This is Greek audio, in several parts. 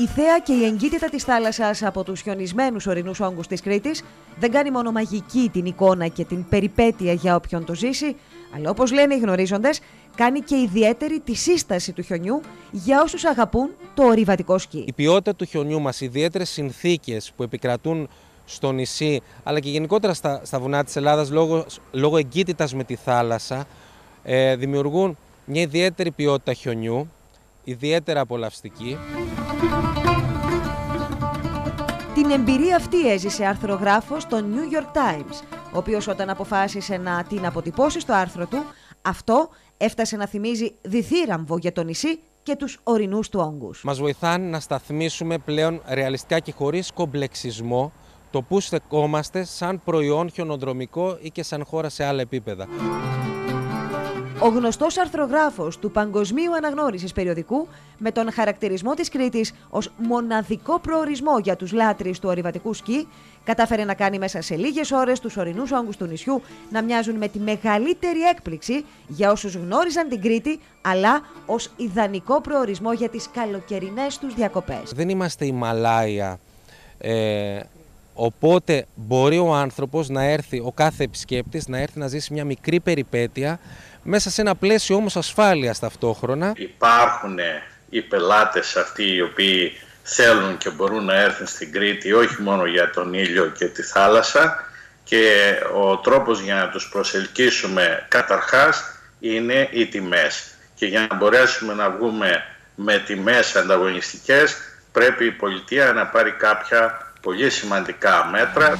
Η θέα και η εγκύτητα της θάλασσας από τους χιονισμένους ορεινούς όγκους της Κρήτης δεν κάνει μόνο μαγική την εικόνα και την περιπέτεια για όποιον το ζήσει, αλλά όπως λένε οι γνωρίζοντες, κάνει και ιδιαίτερη τη σύσταση του χιονιού για όσους αγαπούν το ορειβατικό σκι. Η ποιότητα του χιονιού μας, οι ιδιαίτερες συνθήκες που επικρατούν στο νησί, αλλά και γενικότερα στα, στα βουνά της Ελλάδας λόγω, λόγω εγκύτητας με τη θάλασσα, ε, δημιουργούν μια ιδιαίτερη ποιότητα χιονιού, ιδιαίτερα απολαυστική. Την εμπειρία αυτή έζησε αρθρογράφος στο New York Times, ο οποίος όταν αποφάσισε να την αποτυπώσει στο άρθρο του, αυτό έφτασε να θυμίζει διθύραμβο για το νησί και τους ορεινούς του όγκους. Μας βοηθάνε να σταθμίσουμε πλέον ρεαλιστικά και χωρίς κομπλεξισμό το πού στεκόμαστε σαν προϊόν χιονοδρομικό ή και σαν χώρα σε άλλα επίπεδα. Ο γνωστός αρθρογράφος του Παγκοσμίου Αναγνώρισης Περιοδικού με τον χαρακτηρισμό της Κρήτης ως μοναδικό προορισμό για τους λάτρεις του ορειβατικού σκι κατάφερε να κάνει μέσα σε λίγες ώρες τους ορεινούς όγκους του νησιού να μοιάζουν με τη μεγαλύτερη έκπληξη για όσους γνώριζαν την Κρήτη αλλά ως ιδανικό προορισμό για τις καλοκαιρινές τους διακοπές. Δεν είμαστε η Μαλάια, ε, οπότε μπορεί ο άνθρωπος να έρθει, ο κάθε επισκέπτης να έρθει να ζήσει μια μικρή περιπέτεια μέσα σε ένα πλαίσιο όμως ασφάλειας ταυτόχρονα. Υπάρχουν οι πελάτες αυτοί οι οποίοι θέλουν και μπορούν να έρθουν στην Κρήτη όχι μόνο για τον ήλιο και τη θάλασσα και ο τρόπος για να τους προσελκύσουμε καταρχάς είναι οι τιμές και για να μπορέσουμε να βγούμε με τιμές ανταγωνιστικές πρέπει η πολιτεία να πάρει κάποια πολύ σημαντικά μέτρα.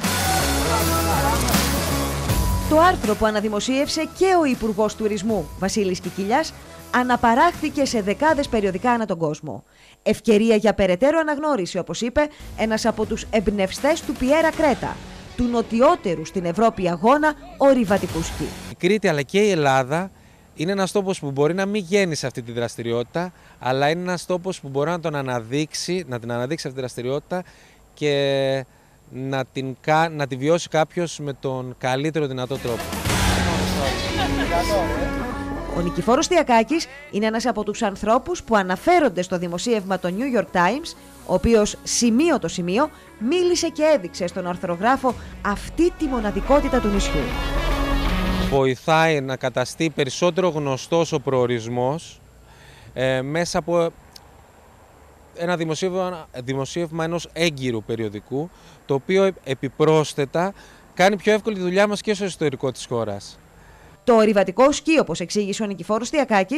Το άρθρο που αναδημοσίευσε και ο Υπουργός Τουρισμού Βασίλης Κικίλιας αναπαράχθηκε σε δεκάδες περιοδικά ανά τον κόσμο. Ευκαιρία για περαιτέρω αναγνώριση, όπως είπε, ένας από τους εμπνευστές του Πιέρα Κρέτα, του νοτιότερου στην Ευρώπη αγώνα ορειβατικού σκι. Η Κρήτη αλλά και η Ελλάδα είναι ένας τόπος που μπορεί να μην γίνει σε αυτή τη δραστηριότητα, αλλά είναι ένας τόπος που μπορεί να, τον αναδείξει, να την αναδείξει αυτή τη δραστηριότητα και να, την, να τη βιώσει κάποιος με τον καλύτερο δυνατό τρόπο. Ο Νικηφόρος Τιακάκης είναι ένας από τους ανθρώπους που αναφέρονται στο δημοσίευμα το New York Times, ο οποίος σημείο το σημείο μίλησε και έδειξε στον αρθρογράφο αυτή τη μοναδικότητα του νησιού. Βοηθάει να καταστεί περισσότερο γνωστός ο προορισμός ε, μέσα από ένα δημοσίευμα, δημοσίευμα ενός έγκυρου περιοδικού, το οποίο επιπρόσθετα κάνει πιο εύκολη τη δουλειά μας και στο ιστορικό της χώρας. Το ορειβατικό σκι, όπως εξήγησε ο Νικηφόρος Τιακάκη,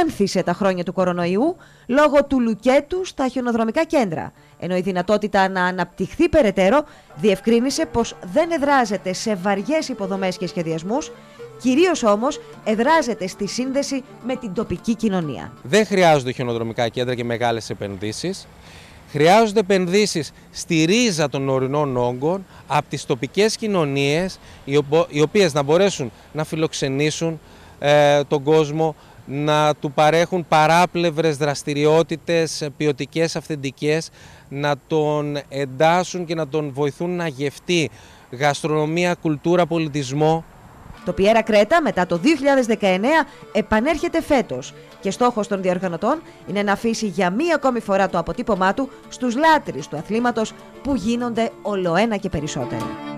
άνθησε τα χρόνια του κορονοϊού λόγω του λουκέτου στα χιονοδρομικά κέντρα. Ενώ η δυνατότητα να αναπτυχθεί περαιτέρω διευκρίνησε πως δεν εδράζεται σε βαριές υποδομές και σχεδιασμούς, κυρίως όμως εδράζεται στη σύνδεση με την τοπική κοινωνία. Δεν χρειάζονται χιονοδρομικά κέντρα και μεγάλες επενδύσεις. Χρειάζονται επενδύσεις στη ρίζα των ορεινών όγκων από τις τοπικές κοινωνίες οι οποίες να μπορέσουν να φιλοξενήσουν ε, τον κόσμο, να του παρέχουν παράπλευρες δραστηριότητες ποιοτικές, αυθεντικές, να τον εντάσσουν και να τον βοηθούν να γευτεί γαστρονομία, κουλτούρα, πολιτισμό το Πιέρα Κρέτα μετά το 2019 επανέρχεται φέτος και στόχος των διοργανωτών είναι να αφήσει για μία ακόμη φορά το αποτύπωμά του στους λάτρεις του αθλήματος που γίνονται ολοένα και περισσότεροι.